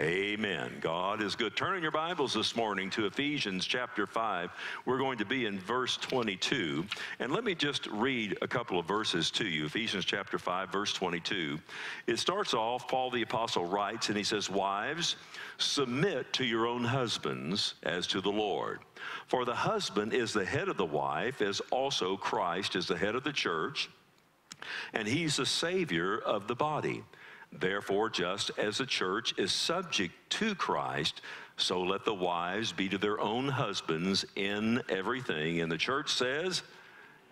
Amen. God is good. Turn in your Bibles this morning to Ephesians chapter 5. We're going to be in verse 22. And let me just read a couple of verses to you. Ephesians chapter 5, verse 22. It starts off, Paul the Apostle writes, and he says, Wives, submit to your own husbands as to the Lord. For the husband is the head of the wife, as also Christ is the head of the church, and he's the Savior of the body. Therefore, just as the church is subject to Christ, so let the wives be to their own husbands in everything. And the church says,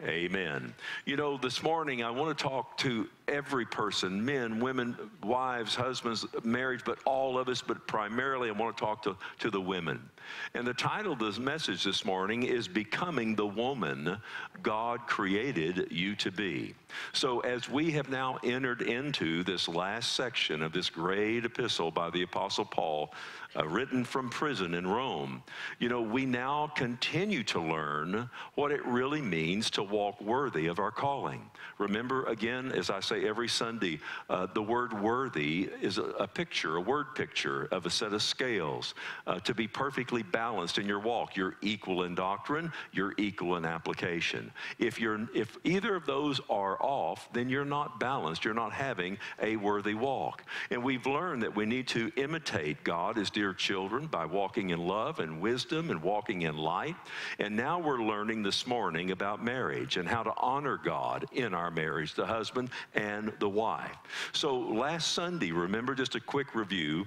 Amen. You know, this morning I want to talk to every person men, women, wives, husbands, marriage, but all of us, but primarily I want to talk to, to the women. And the title of this message this morning is Becoming the Woman God Created You to Be. So, as we have now entered into this last section of this great epistle by the Apostle Paul, uh, written from prison in Rome, you know, we now continue to learn what it really means to walk worthy of our calling. Remember, again, as I say every Sunday, uh, the word worthy is a, a, picture, a word picture of a set of scales. Uh, to be perfectly balanced in your walk, you're equal in doctrine, you're equal in application. If, you're, if either of those are off, then you're not balanced, you're not having a worthy walk. And we've learned that we need to imitate God as dear children by walking in love and wisdom and walking in light. And now we're learning this morning about marriage and how to honor God in our marriage, the husband and the wife. So last Sunday, remember just a quick review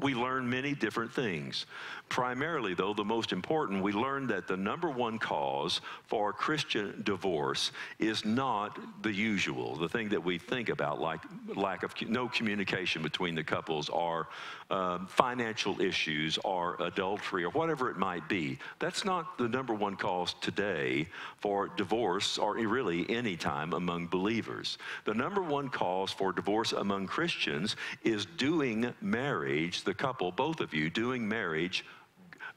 we learn many different things. Primarily, though, the most important, we learned that the number one cause for Christian divorce is not the usual, the thing that we think about, like lack of no communication between the couples, or um, financial issues, or adultery, or whatever it might be. That's not the number one cause today for divorce, or really any time among believers. The number one cause for divorce among Christians is doing marriage, the couple, both of you, doing marriage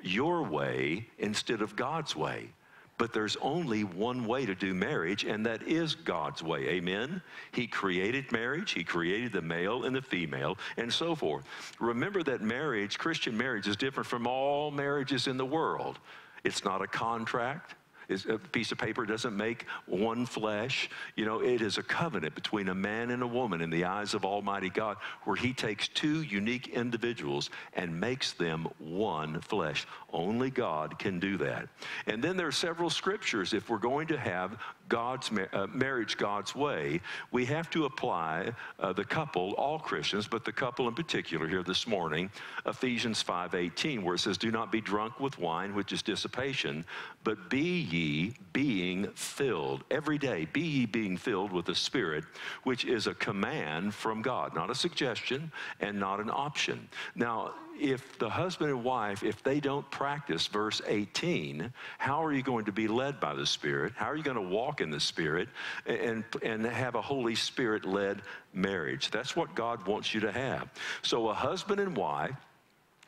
your way instead of God's way. But there's only one way to do marriage, and that is God's way. Amen? He created marriage, He created the male and the female, and so forth. Remember that marriage, Christian marriage, is different from all marriages in the world. It's not a contract, a piece of paper doesn't make one flesh. You know, it is a covenant between a man and a woman in the eyes of Almighty God, where He takes two unique individuals and makes them one flesh. Only God can do that. And then there are several scriptures. If we're going to have God's uh, marriage God's way, we have to apply uh, the couple, all Christians, but the couple in particular here this morning, Ephesians 5:18, where it says, "Do not be drunk with wine, which is dissipation, but be ye being filled every day. Be ye being filled with the Spirit, which is a command from God, not a suggestion and not an option." Now if the husband and wife, if they don't practice verse 18, how are you going to be led by the Spirit? How are you going to walk in the Spirit and, and have a Holy Spirit led marriage? That's what God wants you to have. So, a husband and wife,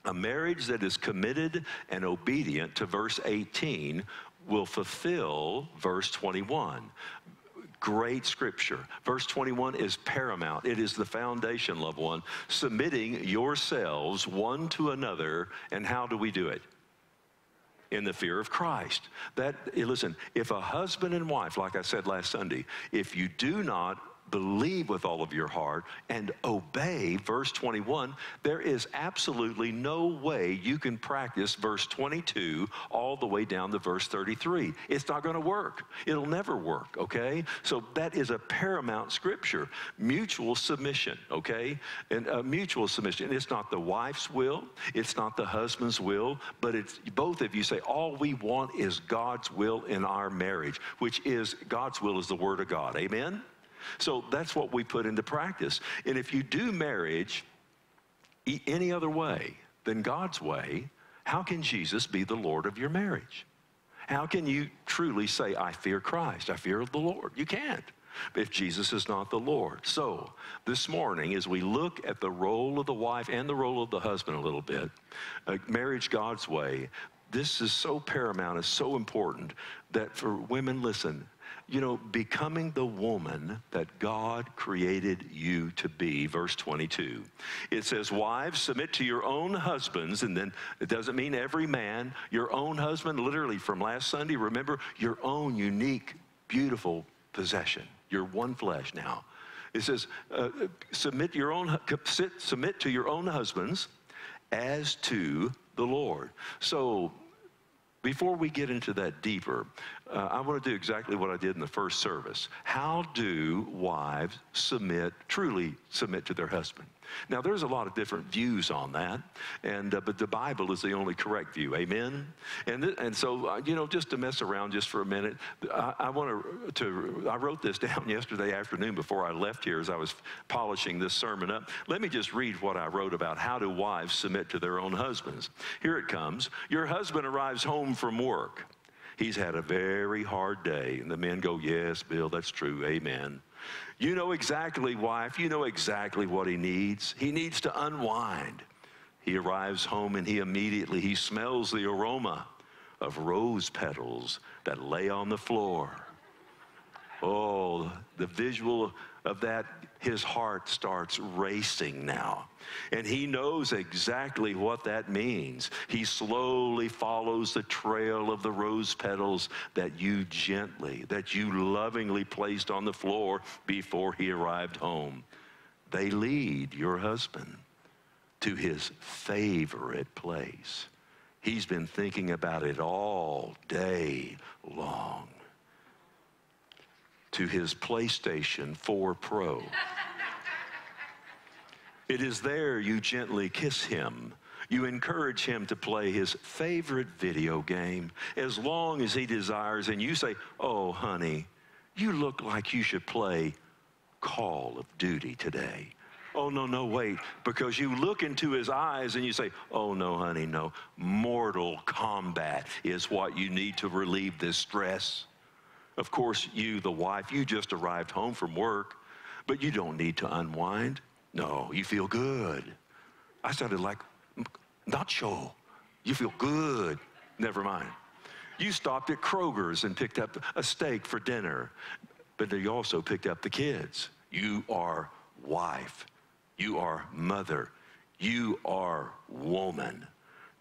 a marriage that is committed and obedient to verse 18 will fulfill verse 21. Great scripture. Verse 21 is paramount. It is the foundation, loved one. Submitting yourselves one to another. And how do we do it? in the fear of Christ. That eh, listen, if a husband and wife, like I said last Sunday, if you do not believe with all of your heart and obey verse 21, there is absolutely no way you can practice verse 22 all the way down to verse 33. It's not going to work. It'll never work, okay? So that is a paramount scripture. Mutual submission, okay? And uh, mutual submission. It's not the wife's will, it's not the husband's will, but it's both of you say, all we want is God's will in our marriage, which is God's will is the word of God. Amen? So that's what we put into practice. And if you do marriage any other way than God's way, how can Jesus be the Lord of your marriage? How can you truly say, I fear Christ, I fear the Lord? You can't if Jesus is not the Lord. So, this morning, as we look at the role of the wife and the role of the husband a little bit, uh, marriage God's way, this is so paramount, it's so important that for women, listen, you know, becoming the woman that God created you to be. Verse 22. It says, Wives, submit to your own husbands. And then it doesn't mean every man, your own husband, literally from last Sunday. Remember, your own unique, beautiful possession. You're one flesh now. It says, uh, submit, your own, submit to your own husbands as to the Lord. So before we get into that deeper, uh, I want to do exactly what I did in the first service. How do wives submit, truly submit to their husband? Now, there's a lot of different views on that, and uh, but the Bible is the only correct view. Amen. And th- and so uh, you know, just to mess around just for a minute, I, I want to. I wrote this down yesterday afternoon before I left here as I was polishing this sermon up. Let me just read what I wrote about how do wives submit to their own husbands. Here it comes. Your husband arrives home from work. He's had a very hard day. And the men go, Yes, Bill, that's true. Amen. You know exactly, wife, you know exactly what he needs. He needs to unwind. He arrives home and he immediately he smells the aroma of rose petals that lay on the floor. Oh, the visual of that, his heart starts racing now. And he knows exactly what that means. He slowly follows the trail of the rose petals that you gently, that you lovingly placed on the floor before he arrived home. They lead your husband to his favorite place. He's been thinking about it all day long to his PlayStation 4 Pro. it is there you gently kiss him. You encourage him to play his favorite video game as long as he desires, and you say, Oh, honey, you look like you should play Call of Duty today. Oh, no, no, wait. Because you look into his eyes and you say, Oh, no, honey, no. Mortal Kombat is what you need to relieve this stress. Of course, you, the wife, you just arrived home from work, but you don't need to unwind. No, you feel good. I sounded like, nacho. You feel good. Never mind. You stopped at Kroger's and picked up a steak for dinner, but you also picked up the kids. You are wife. You are mother. You are woman.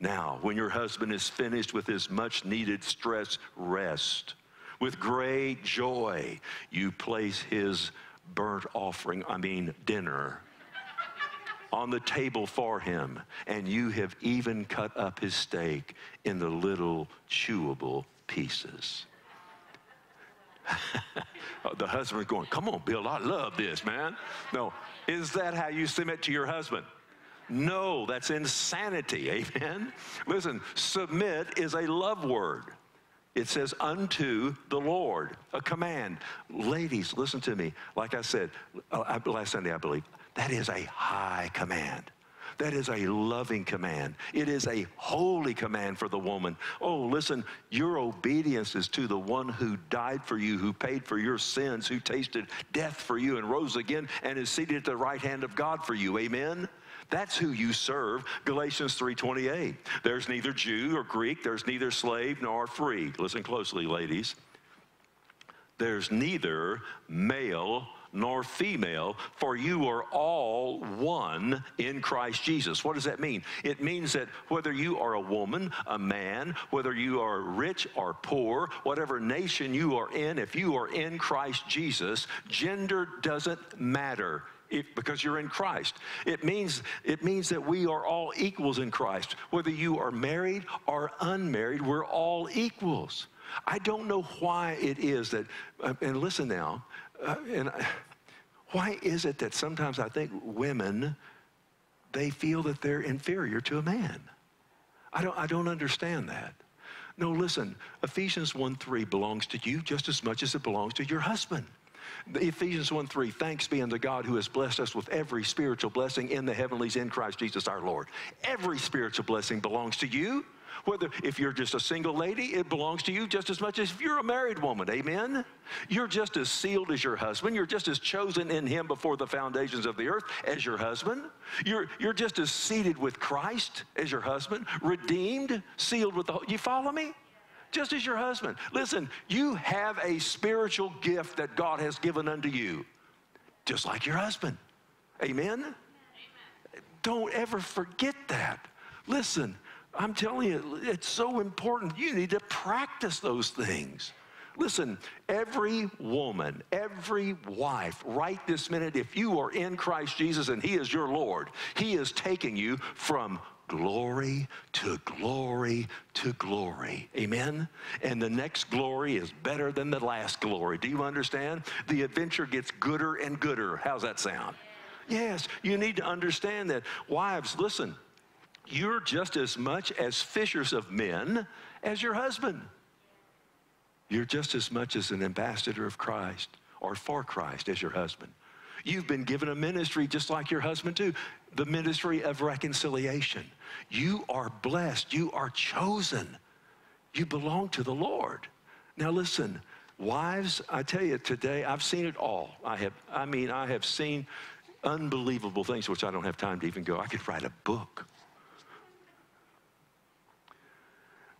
Now, when your husband is finished with his much needed stress rest, with great joy, you place his burnt offering, I mean, dinner, on the table for him. And you have even cut up his steak in the little chewable pieces. Oh, the husband's going, Come on, Bill, I love this, man. No, is that how you submit to your husband? No, that's insanity. Amen. Listen, submit is a love word. It says, unto the Lord, a command. Ladies, listen to me. Like I said uh, last Sunday, I believe, that is a high command. That is a loving command. It is a holy command for the woman. Oh, listen, your obedience is to the one who died for you, who paid for your sins, who tasted death for you and rose again and is seated at the right hand of God for you. Amen? That's who you serve. Galatians 3:28. There's neither Jew or Greek, there's neither slave nor free. Listen closely, ladies. There's neither male nor female, for you are all one in Christ Jesus. What does that mean? It means that whether you are a woman, a man, whether you are rich or poor, whatever nation you are in, if you are in Christ Jesus, gender doesn't matter if, because you're in Christ. It means, it means that we are all equals in Christ. Whether you are married or unmarried, we're all equals. I don't know why it is that, uh, and listen now, uh, and I, why is it that sometimes I think women, they feel that they're inferior to a man? I don't, I don't understand that. No, listen, Ephesians 1 3 belongs to you just as much as it belongs to your husband. Ephesians 1 3, thanks be unto God who has blessed us with every spiritual blessing in the heavenlies in Christ Jesus our Lord. Every spiritual blessing belongs to you. Whether if you're just a single lady, it belongs to you just as much as if you're a married woman. Amen. You're just as sealed as your husband. You're just as chosen in him before the foundations of the earth as your husband. You're, you're just as seated with Christ as your husband, redeemed, sealed with the you follow me? Just as your husband. Listen, you have a spiritual gift that God has given unto you, just like your husband. Amen? Amen. Don't ever forget that. Listen, I'm telling you, it's so important. You need to practice those things. Listen, every woman, every wife, right this minute, if you are in Christ Jesus and He is your Lord, He is taking you from glory to glory to glory. Amen? And the next glory is better than the last glory. Do you understand? The adventure gets gooder and gooder. How's that sound? Yes, you need to understand that. Wives, listen, you're just as much as fishers of men as your husband. You're just as much as an ambassador of Christ or for Christ as your husband. You've been given a ministry just like your husband, too the ministry of reconciliation. You are blessed. You are chosen. You belong to the Lord. Now, listen, wives, I tell you today, I've seen it all. I have, I mean, I have seen unbelievable things, which I don't have time to even go. I could write a book.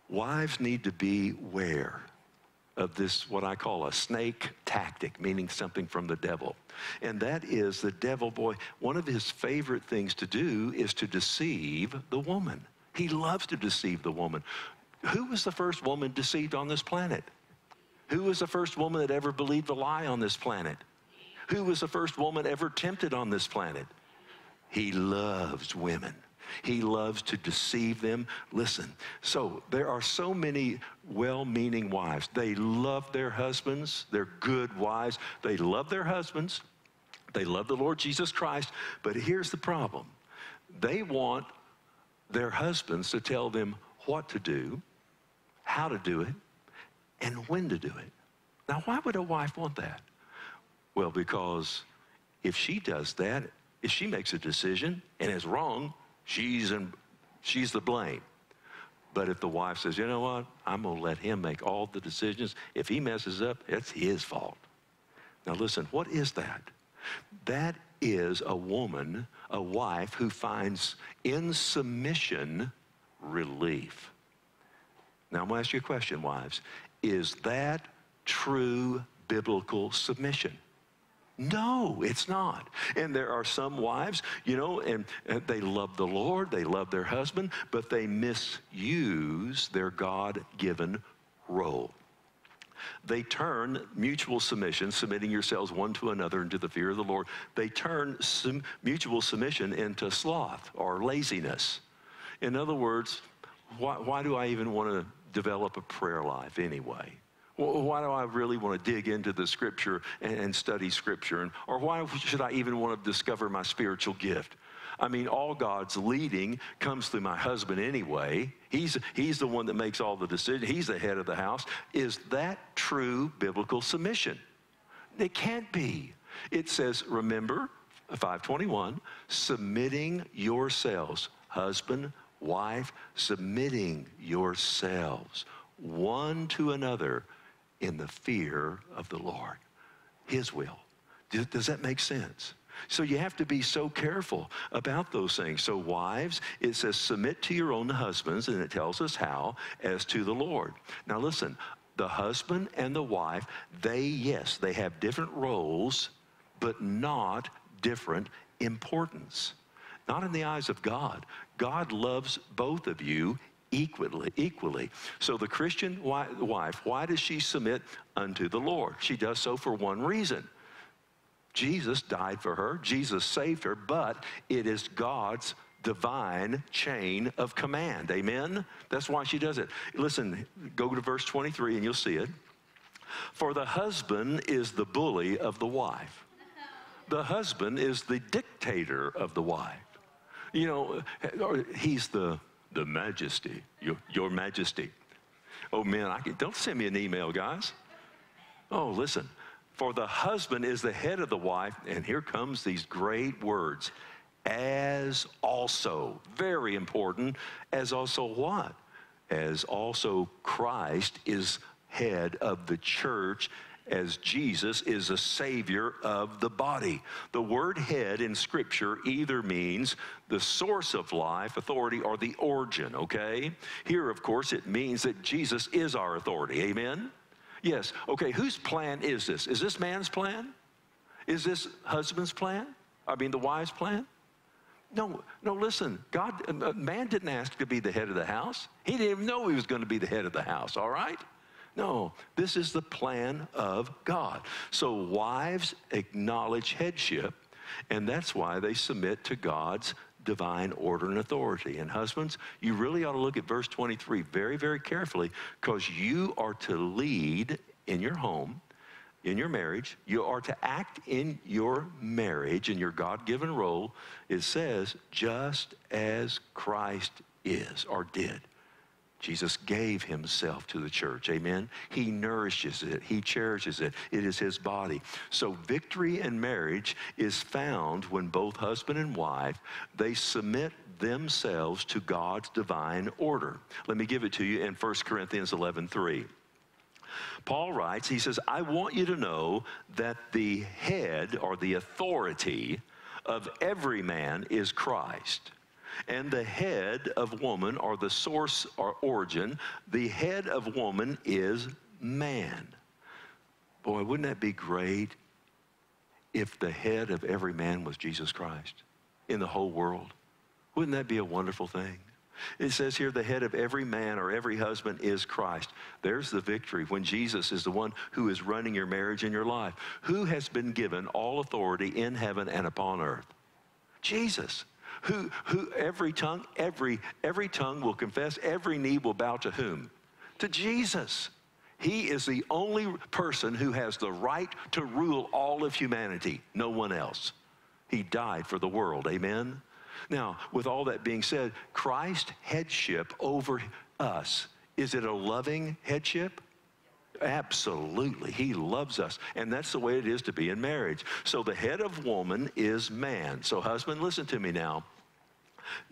Wives need to beware of this, what I call a snake tactic, meaning something from the devil. And that is the devil, boy, one of his favorite things to do is to deceive the woman. He loves to deceive the woman. Who was the first woman deceived on this planet? Who was the first woman that ever believed a lie on this planet? Who was the first woman ever tempted on this planet? He loves women. He loves to deceive them. Listen, so there are so many well meaning wives. They love their husbands, they're good wives. They love their husbands, they love the Lord Jesus Christ. But here's the problem they want their husbands to tell them what to do, how to do it, and when to do it. Now, why would a wife want that? Well, because if she does that, if she makes a decision and is wrong, she's, in, she's the blame. But if the wife says, you know what, I'm going to let him make all the decisions. If he messes up, it's his fault. Now, listen, what is that? That is a woman, a wife who finds in submission relief. Now, I'm going to ask you a question, wives. Is that true biblical submission? No, it's not. And there are some wives, you know, and, and they love the Lord, they love their husband, but they misuse their God given role. They turn mutual submission, submitting yourselves one to another into the fear of the Lord, they turn mutual submission into sloth or laziness. In other words, why, why do I even want to develop a prayer life anyway? Why do I really want to dig into the scripture and, study scripture? Or why should I even want to discover my spiritual gift? I mean, all God's leading comes through my husband anyway. He's, he's the one that makes all the decisions. He's the head of the house. Is that true biblical submission? It can't be. It says, remember, 521, submitting yourselves, husband, wife, submitting yourselves one to another in the fear of the Lord, His will. Does that make sense? So you have to be so careful about those things. So, wives, it says, submit to your own husbands, and it tells us how, as to the Lord. Now, listen, the husband and the wife, they, yes, they have different roles, but not different importance. Not in the eyes of God. God loves both of you equally equally. So the christian wife why does she submit unto the lord? She does so for one reason. Jesus died for her. Jesus saved her but it is god's divine chain of command. Amen? That's why she does it. Listen go to verse 23 and you'll see it. For the husband is the bully of the wife. The husband is the dictator of the wife. You know he's the the majesty, your, your majesty. Oh man, I can, don't send me an email, guys. Oh, listen. For the husband is the head of the wife, and here comes these great words. As also, very important, as also what? As also Christ is head of the church, as Jesus is a savior of the body. The word head in Scripture either means the source of life, authority, or the origin, okay? Here, of course, it means that Jesus is our authority. Amen? Yes. Okay, whose plan is this? Is this man's plan? Is this husband's plan? I mean, the wife's plan? No, no, listen. God, uh, man didn't ask to be the head of the house. He didn't even know he was going to be the head of the house, all right? No, this is the plan of God. So wives acknowledge headship, and that's why they submit to God's divine order and authority. And husbands, you really ought to look at verse 23 very, very carefully because you are to lead in your home in your marriage. You are to act in your marriage, in your God given role. It says, just as Christ is or did. Jesus gave himself to the church. Amen. He nourishes it. He cherishes it. It is his body. So victory in marriage is found when both husband and wife they submit themselves to God's divine order. Let me give it to you in 1 Corinthians 11:3. Paul writes, he says, I want you to know that the head or the authority of every man is Christ. And the head of woman, or the source or origin, the head of woman is man. Boy, wouldn't that be great if the head of every man was Jesus Christ in the whole world? Wouldn't that be a wonderful thing? It says here, the head of every man or every husband is Christ. There's the victory when Jesus is the one who is running your marriage and your life. Who has been given all authority in heaven and upon earth? Jesus. Who, who every tongue, every, every tongue will confess, every knee will bow to whom? To Jesus. He is the only person who has the right to rule all of humanity, no one else. He died for the world. Amen? Now, with all that being said, Christ headship over us, is it a loving headship? Absolutely. He loves us. And that's the way it is to be in marriage. So the head of woman is man. So, husband, listen to me now.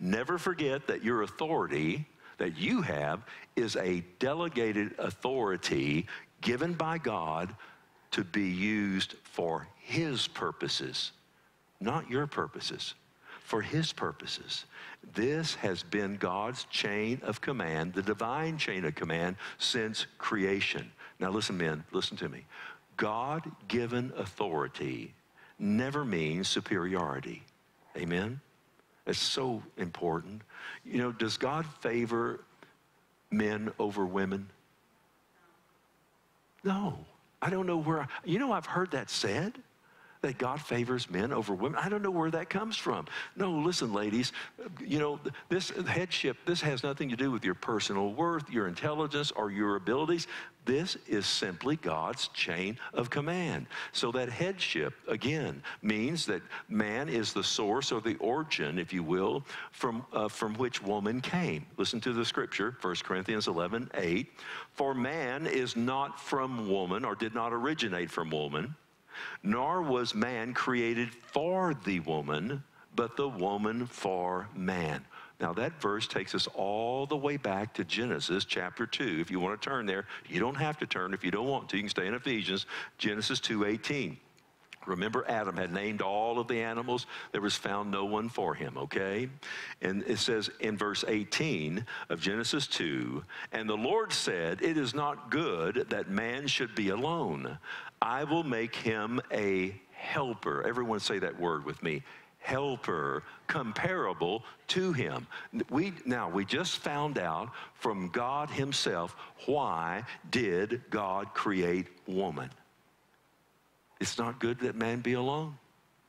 Never forget that your authority that you have is a delegated authority given by God to be used for His purposes, not your purposes for his purposes. This has been God's chain of command, the divine chain of command since creation. Now, listen, men, listen to me. God given authority never means superiority. Amen? It's so important. You know, does God favor men over women? No. I don't know where, I, you know, I've heard that said that God favors men over women. I don't know where that comes from. No, listen, ladies, you know, this headship, this has nothing to do with your personal worth, your intelligence, or your abilities. This is simply God's chain of command. So that headship, again, means that man is the source or the origin, if you will, from, uh, from which woman came. Listen to the scripture, 1 Corinthians 11, 8. For man is not from woman or did not originate from woman nor was man created for the woman, but the woman for man. Now that verse takes us all the way back to Genesis chapter 2. If you want to turn there, you don't have to turn if you don't want to. You can stay in Ephesians, Genesis 2:18. Remember, Adam had named all of the animals. There was found no one for him, okay? And it says in verse 18 of Genesis 2 And the Lord said, It is not good that man should be alone. I will make him a helper. Everyone say that word with me helper comparable to him. We now we just found out from God himself why did God create woman? It's not good that man be alone.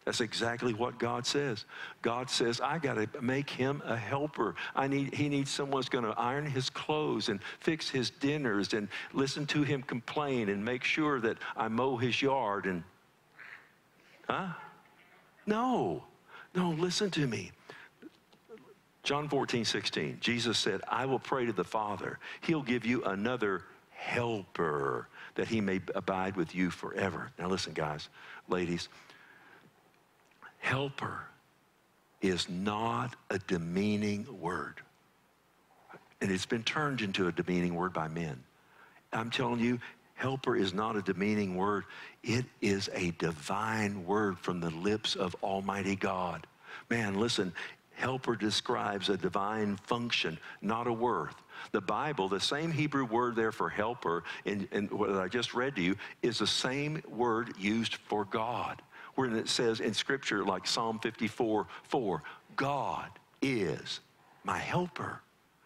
That's exactly what God says. God says, I got to make him a helper. I need, he needs someone who's going to iron his clothes and fix his dinners and listen to him complain and make sure that I mow his yard and, huh? No, no, listen to me. John 14, 16, Jesus said, I will pray to the Father. He'll give you another helper that he may abide with you forever. Now, listen, guys, ladies, helper is not a demeaning word. And it's been turned into a demeaning word by men. I'm telling you, Helper is not a demeaning word, it is a divine word from the lips of Almighty God. Man, listen, helper describes a divine function, not a worth. The Bible, the same Hebrew word there for helper, in, in what I just read to you, is the same word used for God. Where it says in Scripture, like Psalm 54 4, God is my helper.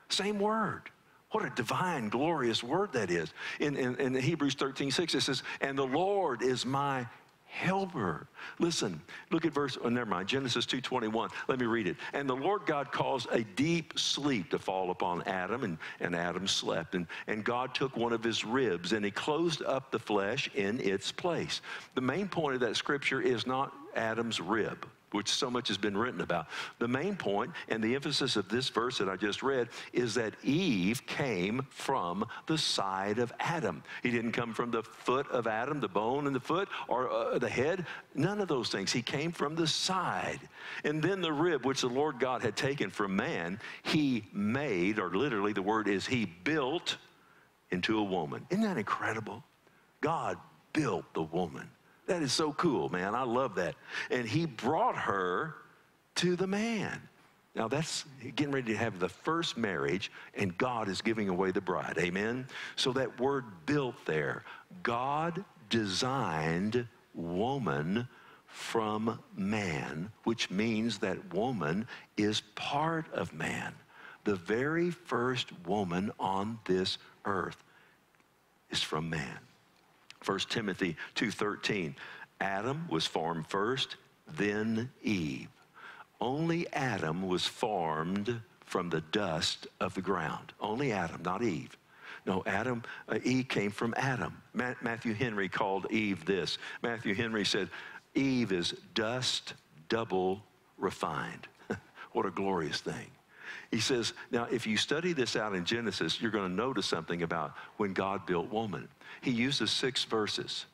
Same word. What a divine, glorious word that is. In, in, in Hebrews 13, 6, it says, And the Lord is my helper. Listen, look at verse, oh, never mind, Genesis 2.21. Let me read it. And the Lord God caused a deep sleep to fall upon Adam, and, and Adam slept. And, and God took one of his ribs, and he closed up the flesh in its place. The main point of that scripture is not Adam's rib which so much has been written about. The main point and the emphasis of this verse that I just read is that Eve came from the side of Adam. He didn't come from the foot of Adam, the bone in the foot, or uh, the head. None of those things. He came from the side. And then the rib, which the Lord God had taken from man, he made, or literally the word is he built into a woman. Isn't that incredible? God built the woman. That is so cool, man. I love that. And he brought her to the man. Now that's getting ready to have the first marriage, and God is giving away the bride. Amen? So that word built there, God designed woman from man, which means that woman is part of man. The very first woman on this earth is from man. 1 Timothy 2:13. Adam was formed first, then Eve. Only Adam was formed from the dust of the ground. Only Adam, not Eve. No, Adam, uh, Eve came from Adam. Ma- Matthew Henry called Eve this. Matthew Henry said, Eve is dust double refined. what a glorious thing. He says, now, if you study this out in Genesis, you're going to notice something about when God built woman. He uses six verses.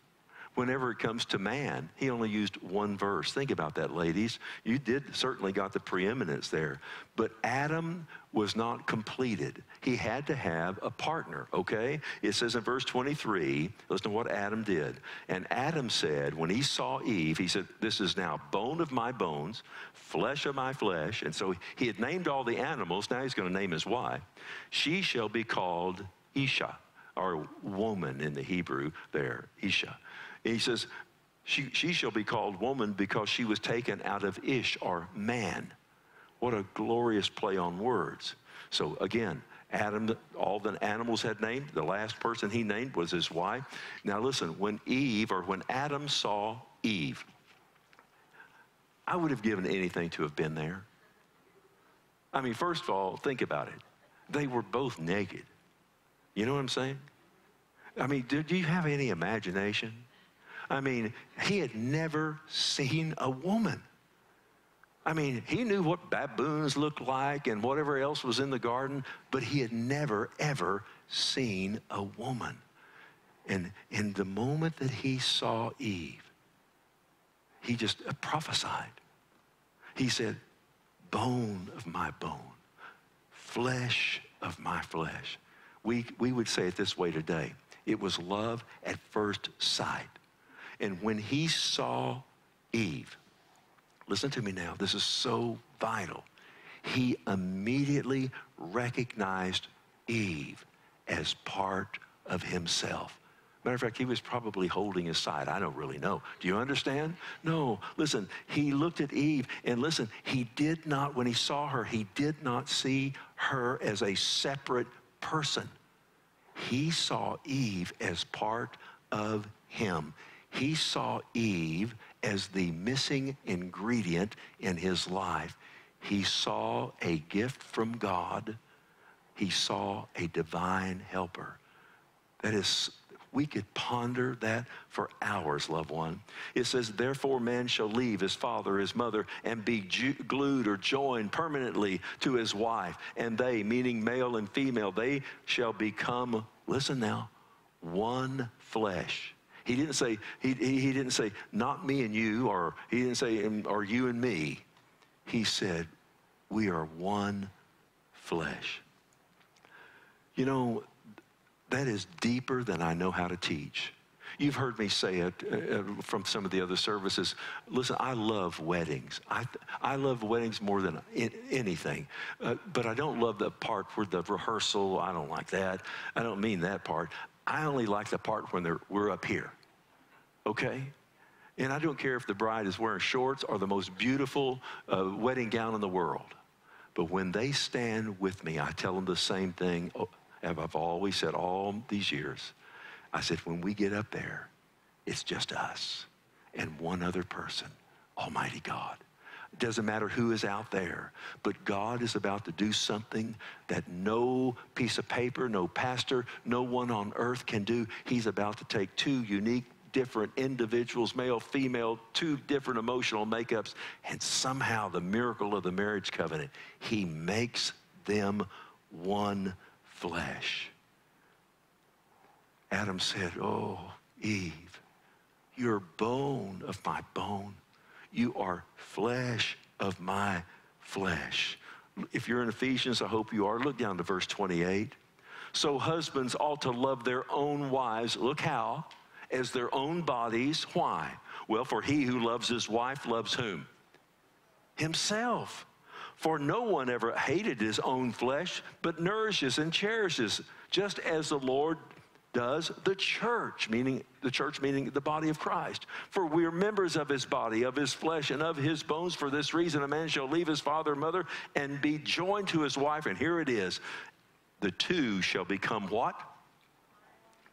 Whenever it comes to man, he only used one verse. Think about that, ladies. You did certainly got the preeminence there. But Adam was not completed. He had to have a partner, okay? It says in verse 23, listen to what Adam did. And Adam said, when he saw Eve, he said, This is now bone of my bones, flesh of my flesh. And so he had named all the animals. Now he's going to name his wife. She shall be called Isha or woman in the Hebrew there, Isha. And he says, she, she shall be called woman because she was taken out of Ish or man. What a glorious play on words. So again, Adam, all the animals had named. The last person he named was his wife. Now listen, when Eve or when Adam saw Eve, I would have given anything to have been there. I mean, first of all, think about it. They were both naked. You know what I'm saying? I mean, do, do you have any imagination? I mean, he had never seen a woman. I mean, he knew what baboons looked like and whatever else was in the garden, but he had never, ever seen a woman. And in the moment that he saw Eve, he just prophesied. He said, Bone of my bone, flesh of my flesh. We, we would say it this way today it was love at first sight. And when he saw Eve, listen to me now, this is so vital. He immediately recognized Eve as part of himself. Matter of fact, he was probably holding his side. I don't really know. Do you understand? No. Listen, he looked at Eve and listen, he did not, when he saw her, he did not see her as a separate person. He saw Eve as part of him. He saw Eve as the missing ingredient in his life. He saw a gift from God. He saw a divine helper. That is we could ponder that for hours, loved one. It says, Therefore, man shall leave his father, his mother, and be glued or joined permanently to his wife. And they, meaning male and female, they shall become, listen now, one flesh. He didn't say, he, he didn't say, not me and you, or he didn't say, or you and me. He said, we are one flesh. You know, that is deeper than I know how to teach. You've heard me say it uh, uh from some of the other services. Listen, I love weddings. I, I love weddings more than anything. Uh, but I don't love the part where the rehearsal, I don't like that. I don't mean that part. I only like the part when we're up here. Okay? And I don't care if the bride is wearing shorts or the most beautiful uh, wedding gown in the world. But when they stand with me, I tell them the same thing oh, I've always said all these years. I said, when we get up there, it's just us and one other person, Almighty God. Doesn't matter who is out there, but God is about to do something that no piece of paper, no pastor, no one on earth can do. He's about to take two unique different individuals, male, female, two different emotional makeups, and somehow the miracle of the marriage covenant, he makes them one flesh. Adam said, Oh, Eve, you're bone of my bone. You are flesh of my flesh. If you're in Ephesians, I hope you are. Look down to verse 28. So husbands ought to love their own wives. Look how as their own bodies. Why? Well, for he who loves his wife loves whom? Himself. For no one ever hated his own flesh, but nourishes and cherishes, just as the Lord does the church, meaning the church, meaning the body of Christ. For we are members of his body, of his flesh, and of his bones. For this reason, a man shall leave his father and mother and be joined to his wife. And here it is the two shall become what?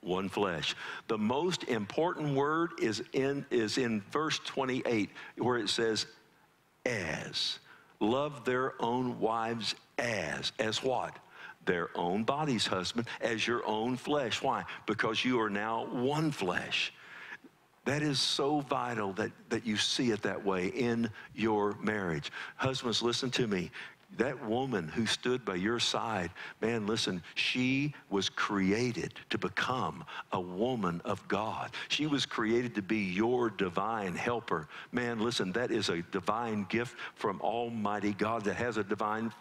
one flesh. The most important word is in, is in verse 28, where it says, as. Love their own wives as. As what? Their own body's husband, as your own flesh. Why? Because you are now one flesh. That is so vital that, that you see it that way in your marriage. Husbands, listen to me that woman who stood by your side, man, listen, she was created to become a woman of God. She was created to be your divine helper. Man, listen, that is a divine gift from Almighty God that has a divine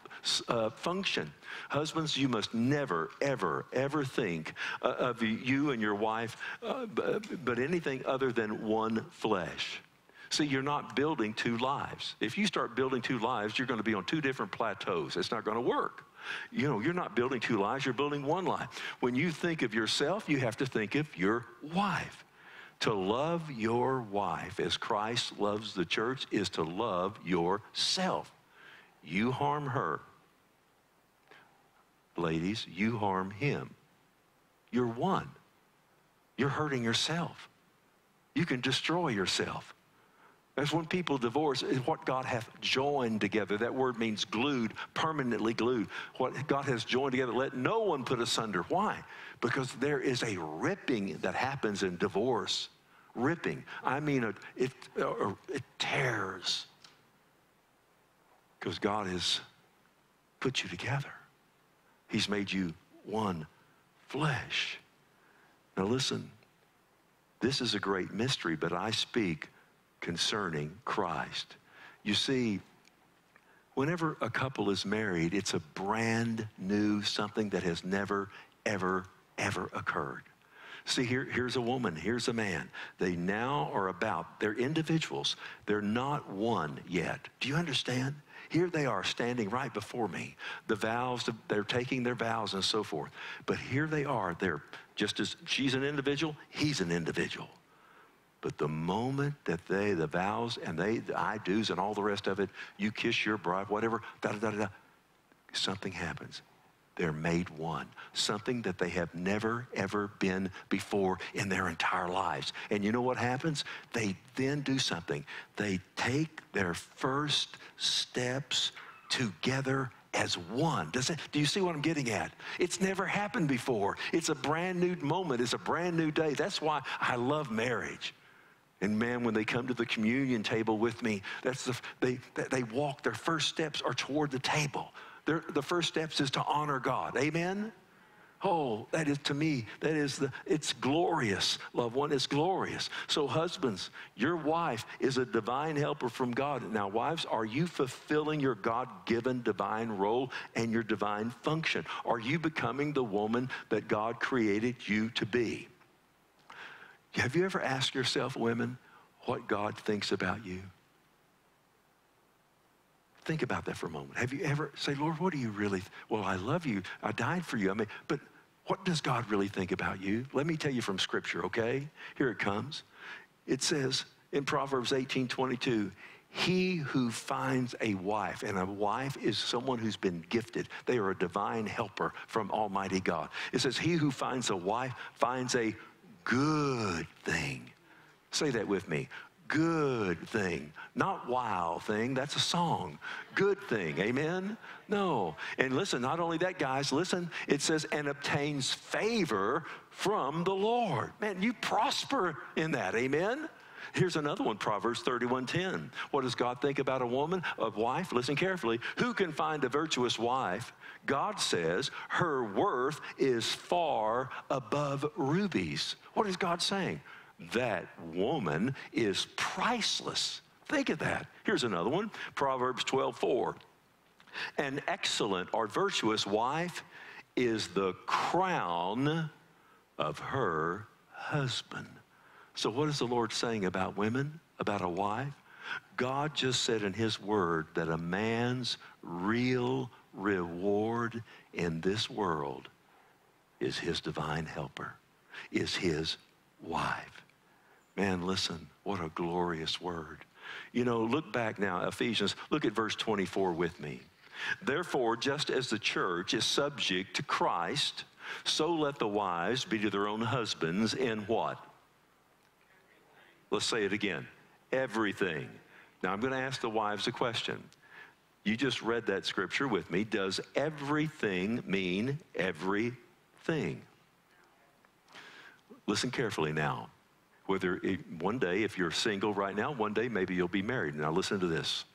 uh, function. Husbands, you must never, ever, ever think uh, of you and your wife, uh, but anything other than one flesh. See, you're not building two lives. If you start building two lives, you're going to be on two different plateaus. It's not going to work. You know, you're not building two lives, you're building one life. When you think of yourself, you have to think of your wife. To love your wife as Christ loves the church is to love yourself. You harm her. Ladies, you harm him. You're one. You're hurting yourself. You can destroy yourself. That's when people divorce, is what God hath joined together. That word means glued, permanently glued. What God has joined together, let no one put asunder. Why? Because there is a ripping that happens in divorce. Ripping. I mean, it, it uh, tears. Because God has put you together, He's made you one flesh. Now, listen, this is a great mystery, but I speak concerning Christ. You see, whenever a couple is married, it's a brand new something that has never, ever, ever occurred. See, here, here's a woman, here's a man. They now are about, they're individuals. They're not one yet. Do you understand? Here they are standing right before me. The vows, they're taking their vows and so forth. But here they are. They're just as she's an individual, he's an individual. But the moment that they, the vows and they, the I do's and all the rest of it, you kiss your bride, whatever, da da da da, something happens. They're made one. Something that they have never, ever been before in their entire lives. And you know what happens? They then do something. They take their first steps together as one. Does it, do you see what I'm getting at? It's never happened before. It's a brand new moment. It's a brand new day. That's why I love marriage. And man, when they come to the communion table with me, that's the, they, they walk, their first steps are toward the table. The first steps is to honor God. Amen? Oh, that is to me, that is the, it's glorious, loved one, it's glorious. So, husbands, your wife is a divine helper from God. Now, wives, are you fulfilling your God given divine role and your divine function? Are you becoming the woman that God created you to be? Have you ever asked yourself, women, what God thinks about you? Think about that for a moment. Have you ever say, Lord, what do you really? Th- well, I love you. I died for you. I mean, but what does God really think about you? Let me tell you from Scripture. Okay, here it comes. It says in Proverbs 18, 22, he who finds a wife, and a wife is someone who's been gifted. They are a divine helper from Almighty God. It says, He who finds a wife finds a good thing. Say that with me good thing. Not wow thing, that's a song. Good thing, amen? No. And listen, not only that, guys, listen, it says, and obtains favor from the Lord. Man, you prosper in that, amen? Here's another one, Proverbs 31:10. What does God think about a woman, a wife? Listen carefully. Who can find a virtuous wife? God says her worth is far above rubies. What is God saying? that woman is priceless. Think of that. Here's another one Proverbs 12 4. An excellent or virtuous wife is the crown of her husband. So, what is the Lord saying about women, about a wife? God just said in His Word that a man's real reward in this world is his divine helper, is his wife. Man, listen, what a glorious word. You know, look back now, Ephesians, look at verse 24 with me. Therefore, just as the church is subject to Christ, so let the wives be to their own husbands in what? Let's say it again. Everything. Now, I'm going to ask the wives a question. You just read that scripture with me. Does everything mean everything? Listen carefully now. Whether it, one day, if you're single right now, one day maybe you'll be married. Now, listen to this.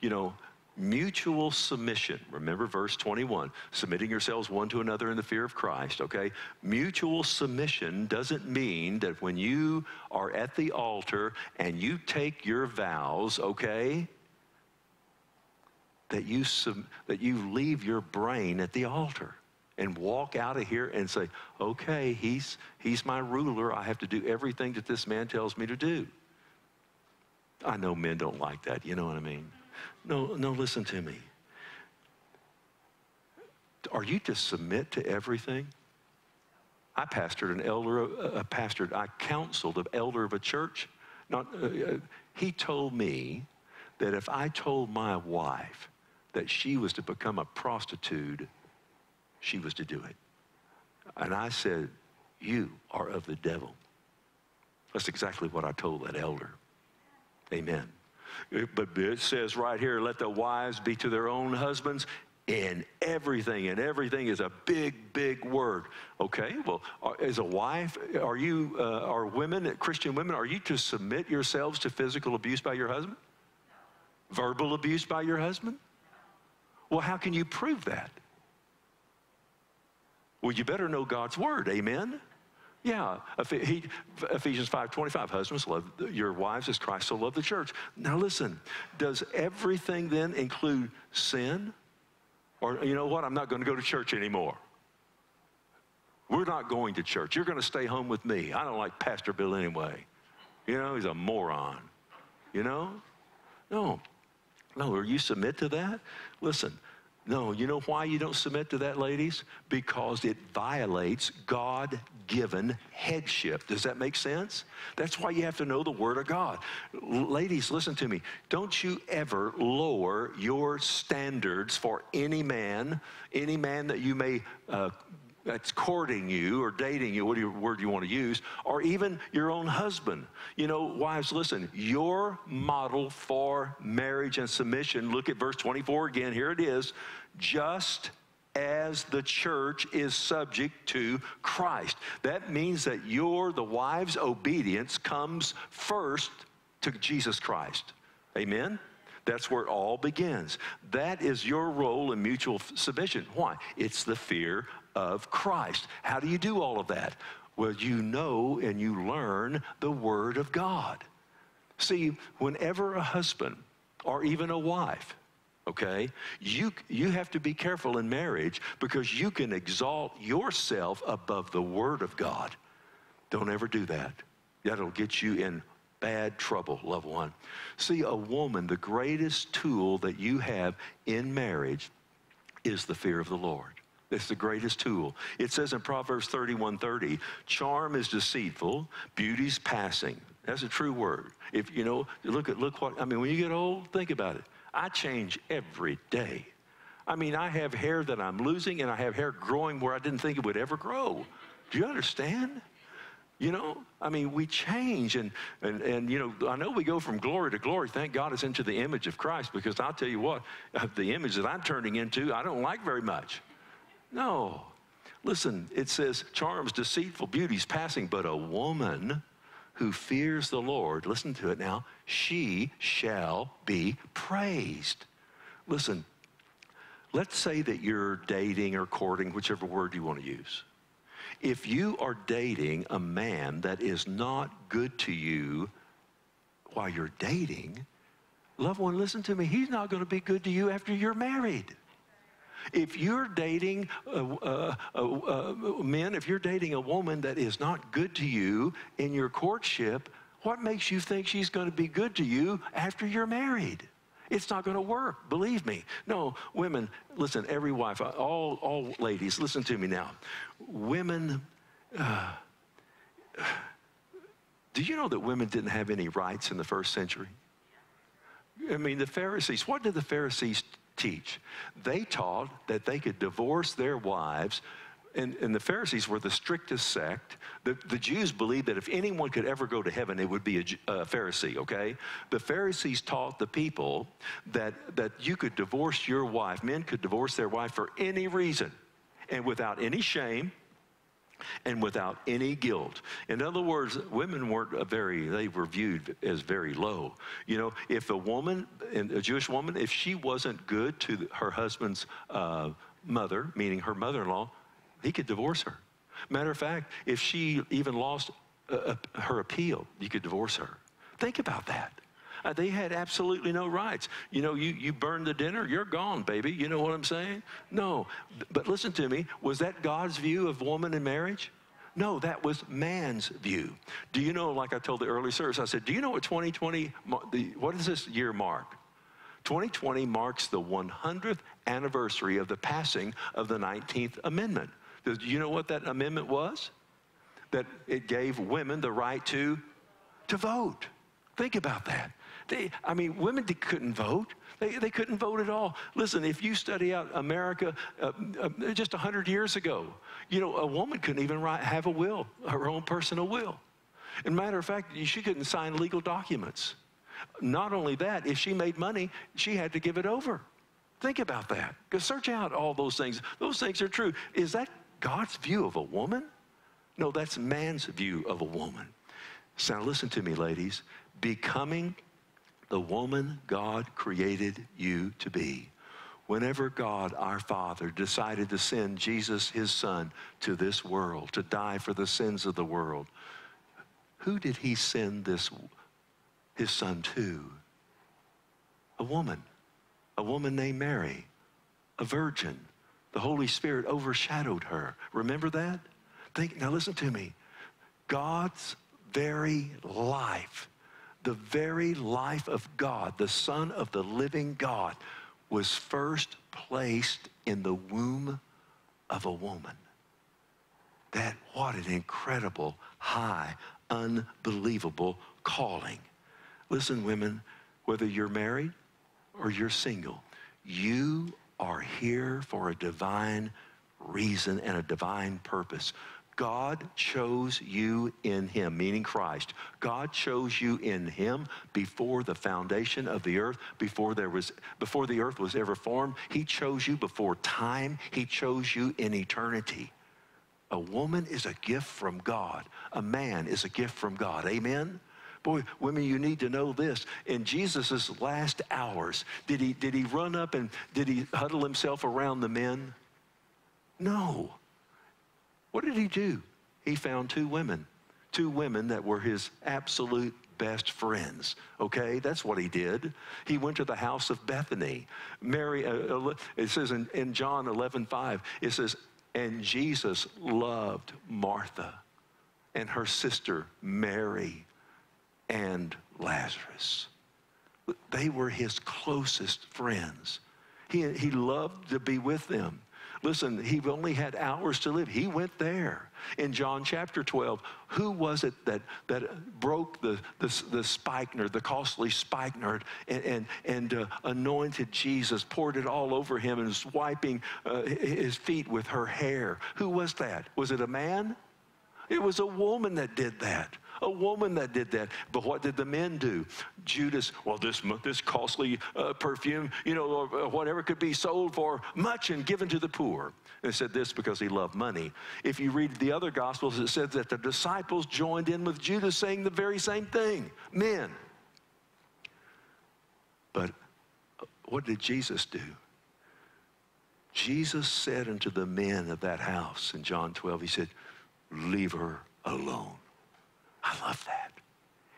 You know, mutual submission. Remember verse 21 submitting yourselves one to another in the fear of Christ, okay? Mutual submission doesn't mean that when you are at the altar and you take your vows, okay? That you, sub, that you leave your brain at the altar and walk out of here and say, okay, he's, he's my ruler. I have to do everything that this man tells me to do. I know men don't like that. You know what I mean? No, no, listen to me. Are you to submit to everything? I pastored an elder, a pastored, I counseled an elder of a church. Not, uh, uh, he told me that if I told my wife that she was to become a prostitute, she was to do it. And I said, You are of the devil. That's exactly what I told that elder. Amen. But it says right here, let the wives be to their own husbands in everything. And everything is a big, big word. Okay, well, as a wife, are you, uh, are women, Christian women, are you to submit yourselves to physical abuse by your husband? Verbal abuse by your husband? Well, how can you prove that? Well, you better know God's word. Amen. Yeah, Ephesians 5:25, husbands, love your wives as Christ so loved the church. Now listen, does everything then include sin? Or you know what? I'm not going to go to church anymore. We're not going to church. You're going to stay home with me. I don't like Pastor Bill anyway. You know, he's a moron. You know? No. No, will you submit to that? Listen, no, you know why you don't submit to that, ladies? Because it violates God given headship. Does that make sense? That's why you have to know the Word of God. L- ladies, listen to me. Don't you ever lower your standards for any man, any man that you may uh, that's courting you or dating you, whatever word you want to use, or even your own husband. You know, wives, listen, your model for marriage and submission, look at verse 24 again, here it is, just as the church is subject to Christ. That means that your, the wife's obedience comes first to Jesus Christ. Amen? That's where it all begins. That is your role in mutual submission. Why? It's the fear of Christ. How do you do all of that? Well, you know and you learn the Word of God. See, whenever a husband or even a wife, okay, you, you have to be careful in marriage because you can exalt yourself above the Word of God. Don't ever do that. That'll get you in bad trouble, loved one. See, a woman, the greatest tool that you have in marriage is the fear of the Lord. It's the greatest tool. It says in Proverbs 31 30, charm is deceitful, beauty's passing. That's a true word. If you know, look at look what I mean, when you get old, think about it. I change every day. I mean, I have hair that I'm losing and I have hair growing where I didn't think it would ever grow. Do you understand? You know, I mean, we change and, and, and, you know, I know we go from glory to glory. Thank God it's into the image of Christ because I'll tell you what, uh, the image that I'm turning into, I don't like very much. No. Listen, it says, charms deceitful, beauties passing, but a woman who fears the Lord, listen to it now, she shall be praised. Listen, let's say that you're dating or courting, whichever word you want to use. If you are dating a man that is not good to you while you're dating, loved one, listen to me, he's not going to be good to you after you're married. If you're dating uh, uh, uh, uh, men, if you're dating a woman that is not good to you in your courtship, what makes you think she's going to be good to you after you're married? It's not going to work, believe me. No, women, listen, every wife, all, all ladies, listen to me now. Women, uh, do you know that women didn't have any rights in the first century? I mean, the Pharisees, what did the Pharisees teach? They taught that they could divorce their wives and, and, the Pharisees were the strictest sect. The, the Jews believed that if anyone could ever go to heaven, it would be a, a Pharisee, okay? The Pharisees taught the people that, that you could divorce your wife, men could divorce their wife for any reason and without any shame and without any guilt. In other words, women weren't very, they were viewed as very low. You know, if a woman, a Jewish woman, if she wasn't good to her husband's uh, mother, meaning her mother in law, he could divorce her. Matter of fact, if she even lost uh, uh, her appeal, you could divorce her. Think about that. Uh, they had absolutely no rights. You know, you, you burn the dinner, you're gone, baby. You know what I'm saying? No. But listen to me. Was that God's view of woman and marriage? No, that was man's view. Do you know, like I told the early service, I said, do you know what 2020, what does this year mark? 2020 marks the 100th anniversary of the passing of the 19th Amendment. Do you know what that amendment was? That it gave women the right to, to vote. Think about that. They, I mean, women couldn't vote. They, they couldn't vote at all. Listen, if you study out America uh, uh, just 100 years ago, you know, a woman couldn't even write, have a will, her own personal will. And matter of fact, she couldn't sign legal documents. Not only that, if she made money, she had to give it over. Think about that. Go search out all those things. Those things are true. Is that God's view of a woman? No, that's man's view of a woman. So now listen to me, ladies. Becoming the woman God created you to be. Whenever God, our Father, decided to send Jesus, his Son, to this world to die for the sins of the world, who did he send this, his Son to? A woman, a woman named Mary, a virgin. The Holy Spirit overshadowed her. Remember that? Think, now listen to me. God's very life, the very life of God, the Son of the living God, was first placed in the womb of a woman. That, what an incredible, high, unbelievable calling. Listen, women, whether you're married or you're single, you are here for a divine reason and a divine purpose. God chose you in him, meaning Christ. God chose you in him before the foundation of the earth, before there was before the earth was ever formed. He chose you before time. He chose you in eternity. A woman is a gift from God. A man is a gift from God. Amen. Boy, women, you need to know this. In Jesus' last hours, did he, did he run up and did he huddle himself around the men? No. What did he do? He found two women, two women that were his absolute best friends. Okay, that's what he did. He went to the house of Bethany. Mary, uh, it says in, in John 11 5, it says, and Jesus loved Martha and her sister Mary and Lazarus. They were his closest friends. He, he loved to be with them. Listen, he only had hours to live. He went there. In John chapter 12, who was it that, that broke the, the, the spikenard, the costly spikenard, and, and, and uh, anointed Jesus, poured it all over him, and was wiping uh, his feet with her hair? Who was that? Was it a man? It was a woman that did that. A woman that did that. But what did the men do? Judas, well, this, this costly uh, perfume, you know, or whatever could be sold for much and given to the poor. And said this because he loved money. If you read the other Gospels, it says that the disciples joined in with Judas saying the very same thing men. But uh, what did Jesus do? Jesus said unto the men of that house in John 12, He said, Leave her alone. I love that.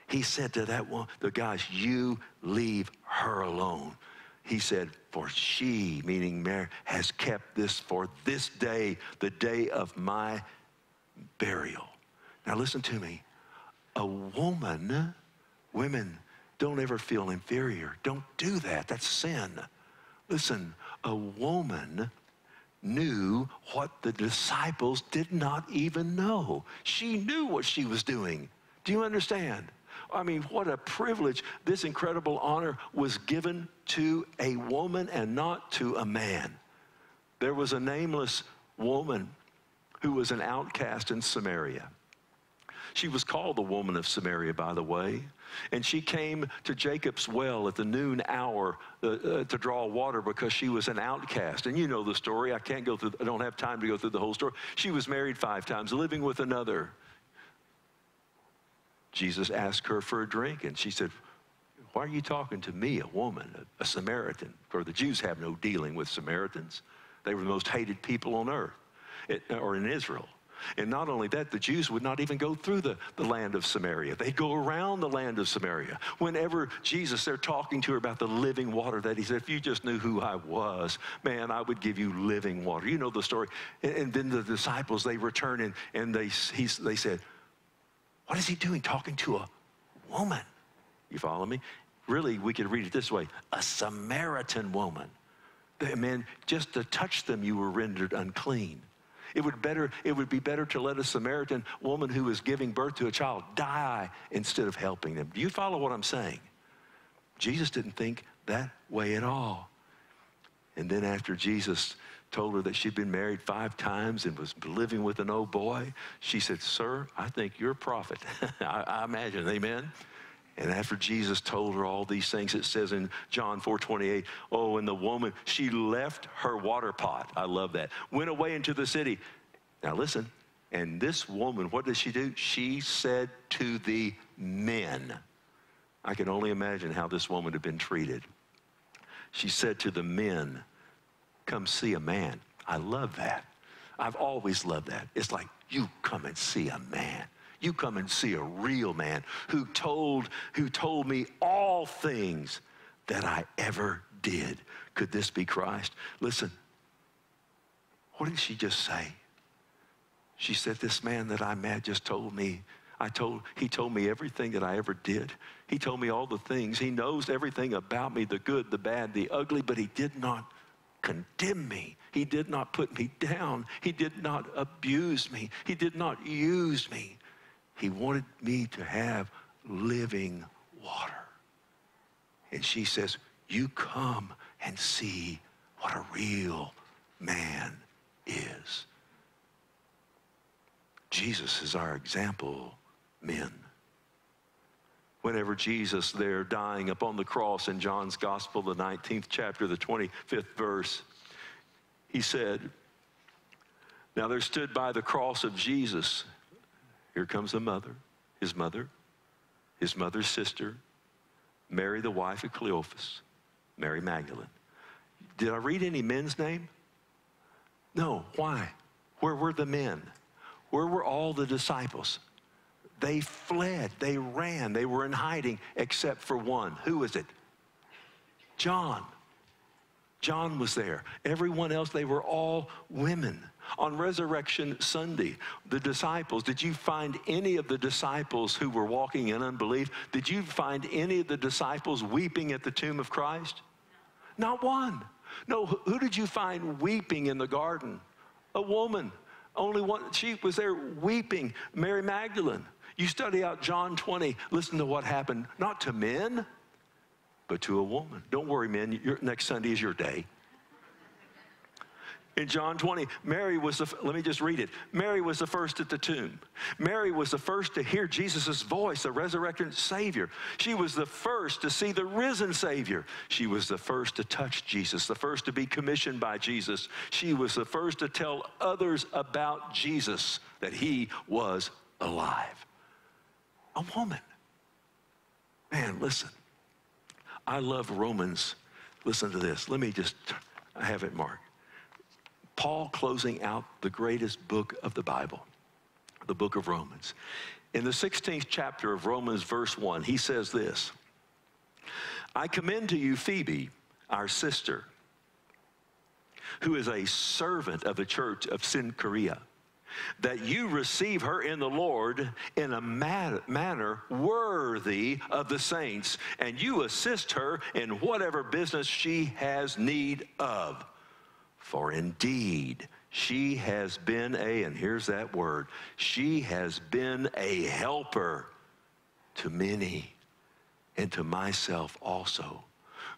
He said to that one, the guys, you leave her alone. He said, for she, meaning Mary, has kept this for this day, the day of my burial. Now listen to me. A woman, women, don't ever feel inferior. Don't do that. That's sin. Listen, a woman knew what the disciples did not even know. She knew what she was doing. Do you understand? I mean, what a privilege. This incredible honor was given to a woman and not to a man. There was a nameless woman who was an outcast in Samaria. She was called the woman of Samaria, by the way. And she came to Jacob's well at the noon hour uh, uh, to draw water because she was an outcast. And you know the story. I can't go through, I don't have time to go through the whole story. She was married five times, living with another. Jesus asked her for a drink, and she said, Why are you talking to me, a woman, a, a Samaritan? For the Jews have no dealing with Samaritans. They were the most hated people on earth, it, or in Israel. And not only that, the Jews would not even go through the, the land of Samaria. They'd go around the land of Samaria. Whenever Jesus, they're talking to her about the living water that he said, if you just knew who I was, man, I would give you living water. You know the story. And, and then the disciples, they return and, and they, he, they said, what is he doing talking to a woman? You follow me? Really, we could read it this way a Samaritan woman. Man, just to touch them, you were rendered unclean. It would, better, it would be better to let a Samaritan woman who is giving birth to a child die instead of helping them. Do you follow what I'm saying? Jesus didn't think that way at all. And then after Jesus told her that she'd been married five times and was living with an old boy. She said, Sir, I think you're a prophet. I, I, imagine, amen? And after Jesus told her all these things, it says in John 4 28, oh, and the woman, she left her water pot. I love that. Went away into the city. Now listen, and this woman, what did she do? She said to the men, I can only imagine how this woman had been treated. She said to the men, come see a man. I love that. I've always loved that. It's like, you come and see a man. You come and see a real man who told, who told me all things that I ever did. Could this be Christ? Listen, what did she just say? She said, This man that I met just told me, I told, he told me everything that I ever did. He told me all the things. He knows everything about me, the good, the bad, the ugly, but he did not condemn me. He did not put me down. He did not abuse me. He did not use me. He wanted me to have living water. And she says, You come and see what a real man is. Jesus is our example, men whenever Jesus there dying upon the cross in John's Gospel, the 19th chapter, the 25th verse, he said, Now there stood by the cross of Jesus, here comes the mother, his mother, his mother's sister, Mary, the wife of Cleophas, Mary Magdalene. Did I read any men's name? No. Why? Where were the men? Where were all the disciples? They fled, they ran, they were in hiding, except for one. Who was it? John. John was there. Everyone else, they were all women. On Resurrection Sunday, the disciples, did you find any of the disciples who were walking in unbelief? Did you find any of the disciples weeping at the tomb of Christ? Not one. No, who did you find weeping in the garden? A woman. Only one, she was there weeping, Mary Magdalene. You study out John 20, listen to what happened, not to men, but to a woman. Don't worry, men, your, next Sunday is your day. In John 20, Mary was the, let me just read it. Mary was the first at the tomb. Mary was the first to hear Jesus' voice, the resurrected Savior. She was the first to see the risen Savior. She was the first to touch Jesus, the first to be commissioned by Jesus. She was the first to tell others about Jesus, that he was alive. A woman. Man, listen. I love Romans. Listen to this. Let me just, I have it marked. Paul closing out the greatest book of the Bible, the book of Romans. In the 16th chapter of Romans, verse 1, he says this I commend to you Phoebe, our sister, who is a servant of the church of Cenchrea, that you receive her in the Lord in a manner worthy of the saints, and you assist her in whatever business she has need of. For indeed, she has been a, and here's that word, she has been a helper to many and to myself also.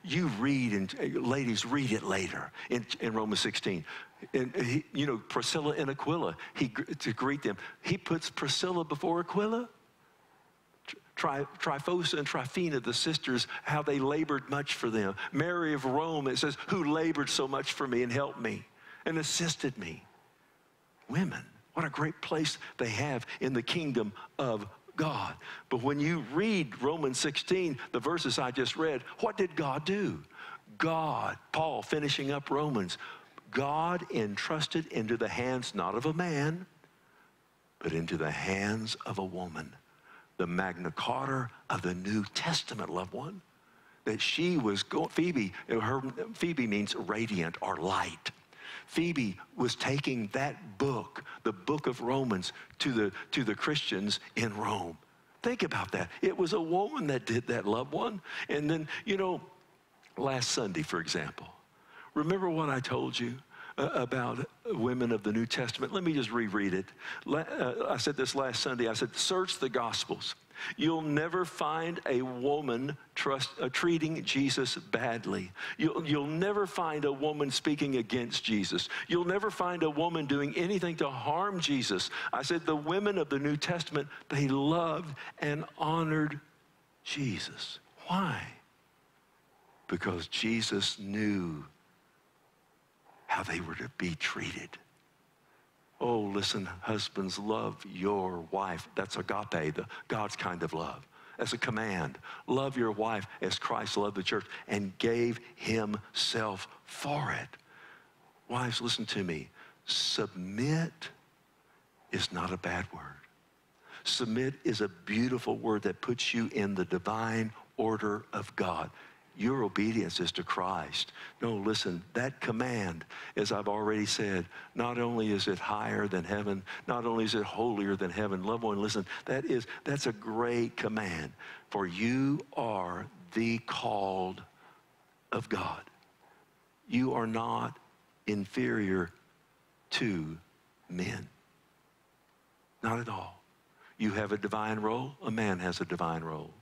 You read, and uh, ladies, read it later in, in Romans 16. And he, you know, Priscilla and Aquila, he, to greet them, he puts Priscilla before Aquila. Tri, Tryphosa and Tryphena, the sisters, how they labored much for them. Mary of Rome, it says, who labored so much for me and helped me and assisted me. Women, what a great place they have in the kingdom of God. But when you read Romans 16, the verses I just read, what did God do? God, Paul finishing up Romans, God entrusted into the hands not of a man, but into the hands of a woman the Magna Carta of the New Testament, loved one. That she was going, Phoebe, her, Phoebe means radiant or light. Phoebe was taking that book, the book of Romans, to the, to the Christians in Rome. Think about that. It was a woman that did that, loved one. And then, you know, last Sunday, for example, remember what I told you? Uh, about women of the New Testament. Let me just reread it. Uh, I said this last Sunday. I said, search the Gospels. You'll never find a woman trust, uh, treating Jesus badly. You'll, you'll never find a woman speaking against Jesus. You'll never find a woman doing anything to harm Jesus. I said the women of the New Testament, they loved and honored Jesus. Why? Because Jesus knew how they were to be treated. Oh, listen, husbands, love your wife. That's agape, the God's kind of love. As a command, love your wife as Christ loved the church and gave himself for it. Wives, listen to me. Submit is not a bad word. Submit is a beautiful word that puts you in the divine order of God. Your obedience is to Christ. No, listen, that command, as I've already said, not only is it higher than heaven, not only is it holier than heaven. Loved one, listen, that is, that's a great command. For you are the called of God. You are not inferior to men. Not at all. You have a divine role, a man has a divine role.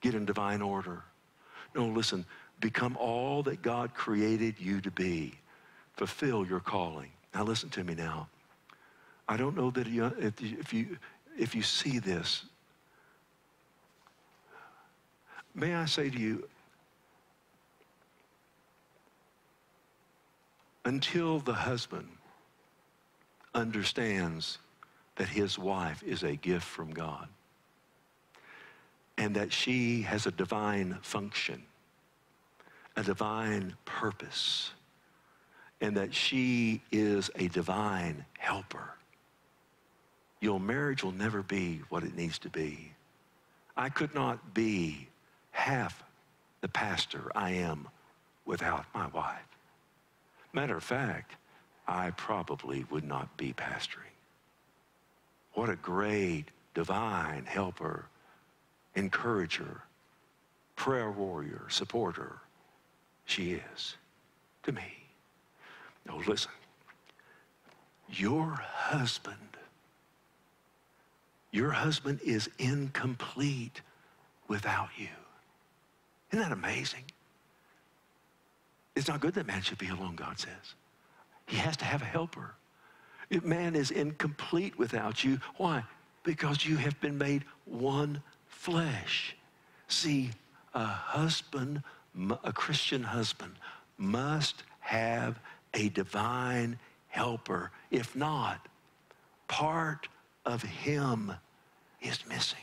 Get in divine order. No, listen, become all that God created you to be. Fulfill your calling. Now, listen to me now. I don't know that you, if, you, if, you, if you see this, may I say to you, until the husband understands that his wife is a gift from God, and that she has a divine function, a divine purpose, and that she is a divine helper. your marriage will never be what it needs to be. I could not be half the pastor I am without my wife. Matter of fact, I probably would not be pastoring. What a great divine helper, encourager, prayer warrior, supporter she is to me. No, listen. Your husband, your husband is incomplete without you. Isn't that amazing? It's not good that man should be alone, God says. He has to have a helper. If man is incomplete without you, why? Because you have been made one flesh. See, a husband, a Christian husband, must have a divine helper. If not, part of him is missing.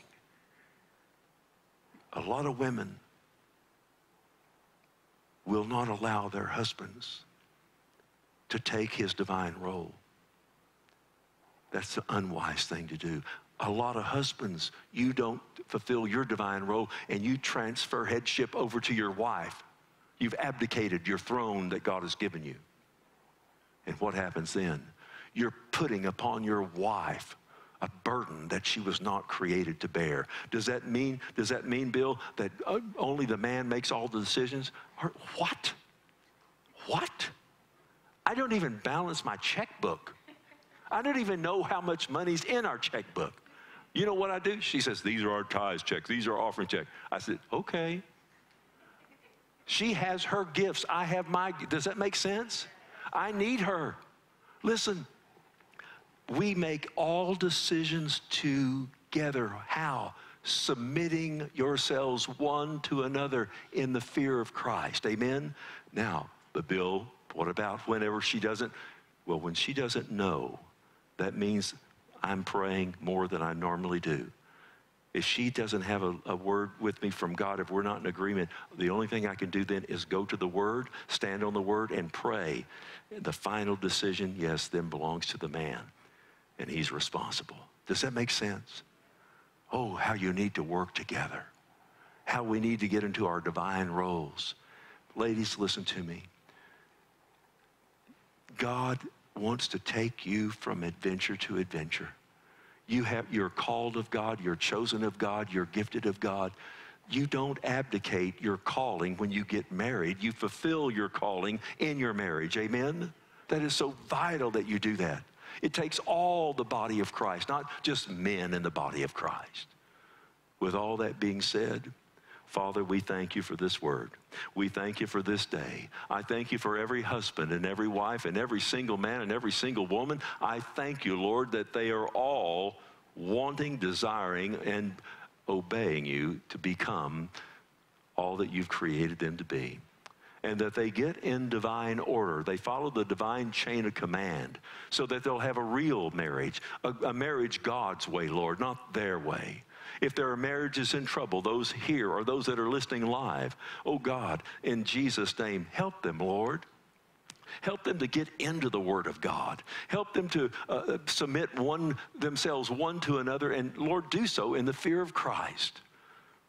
A lot of women will not allow their husbands to take his divine role. That's the unwise thing to do. A lot of husbands, you don't fulfill your divine role and you transfer headship over to your wife. You've abdicated your throne that God has given you. And what happens then? You're putting upon your wife a burden that she was not created to bear. Does that mean, does that mean, Bill, that uh, only the man makes all the decisions? What? What? I don't even balance my checkbook. I don't even know how much money's in our checkbook. You know what I do? She says, These are our tithes checks, these are offering checks. I said, Okay. She has her gifts. I have my. Does that make sense? I need her. Listen, we make all decisions together. How? Submitting yourselves one to another in the fear of Christ. Amen? Now, but Bill, what about whenever she doesn't? Well, when she doesn't know, that means I'm praying more than I normally do. If she doesn't have a, a, word with me from God, if we're not in agreement, the only thing I can do then is go to the Word, stand on the Word, and pray. The final decision, yes, then belongs to the man and he's responsible. Does that make sense? Oh, how you need to work together. How we need to get into our divine roles. Ladies, listen to me. God wants to take you from adventure to adventure. You have, you're called of God, you're chosen of God, you're gifted of God. You don't abdicate your calling when you get married. You fulfill your calling in your marriage. Amen? That is so vital that you do that. It takes all the body of Christ, not just men in the body of Christ. With all that being said, Father, we thank you for this word. We thank you for this day. I thank you for every husband and every wife and every single man and every single woman. I thank you, Lord, that they are all wanting, desiring, and obeying you to become all that you've created them to be and that they get in divine order. They follow the divine chain of command so that they'll have a real marriage, a, a marriage God's way, Lord, not their way. If there are marriages in trouble, those here or those that are listening live, oh God, in Jesus' name, help them, Lord. Help them to get into the Word of God. Help them to uh, submit one themselves one to another, and Lord, do so in the fear of Christ.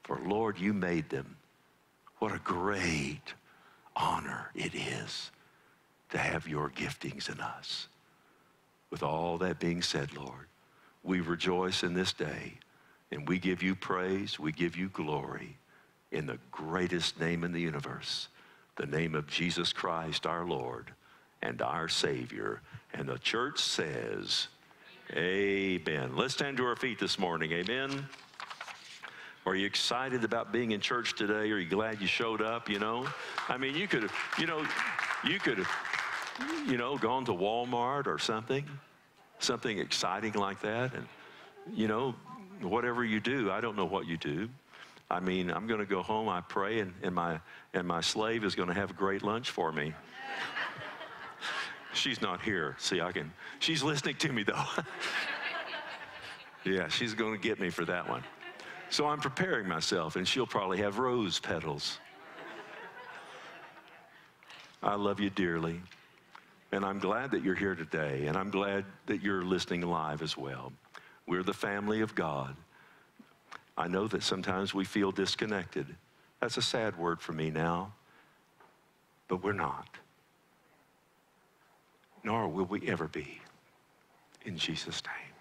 For Lord, you made them. What a great honor it is to have your giftings in us. With all that being said, Lord, we rejoice in this day and we give you praise, we give you glory in the greatest name in the universe, the name of Jesus Christ, our Lord and our Savior. And the church says, Amen. Let's stand to our feet this morning. Amen. Are you excited about being in church today? Are you glad you showed up? You know, I mean, you could have, you know, you could have, you know, gone to Walmart or something, something exciting like that. And, you know, whatever you do, I don't know what you do. I mean, I'm going to go home, I pray, and, and, my, and my slave is going to have a great lunch for me. she's not here. See, I can, she's listening to me though. yeah, she's going to get me for that one. So I'm preparing myself, and she'll probably have rose petals. I love you dearly. And I'm glad that you're here today, and I'm glad that you're listening live as well. We're the family of God. I know that sometimes we feel disconnected. That's a sad word for me now, but we're not. Nor will we ever be. In Jesus' name.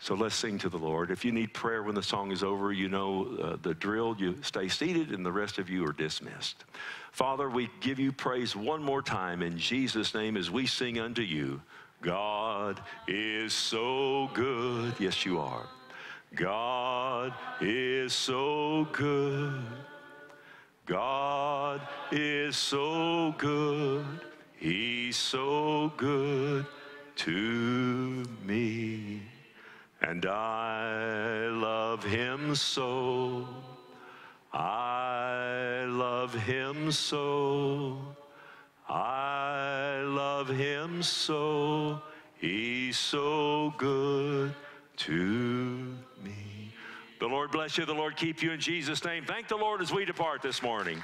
So let's sing to the Lord. If you need prayer when the song is over, you know uh, the drill. You stay seated, and the rest of you are dismissed. Father, we give you praise one more time in Jesus' name as we sing unto you. God is so good. Yes, you are. God is so good. God is so good. He's so good to me. And I love him so. I love him so. I love him so. He's so good to me. The Lord bless you. The Lord keep you in Jesus' name. Thank the Lord as we depart this morning.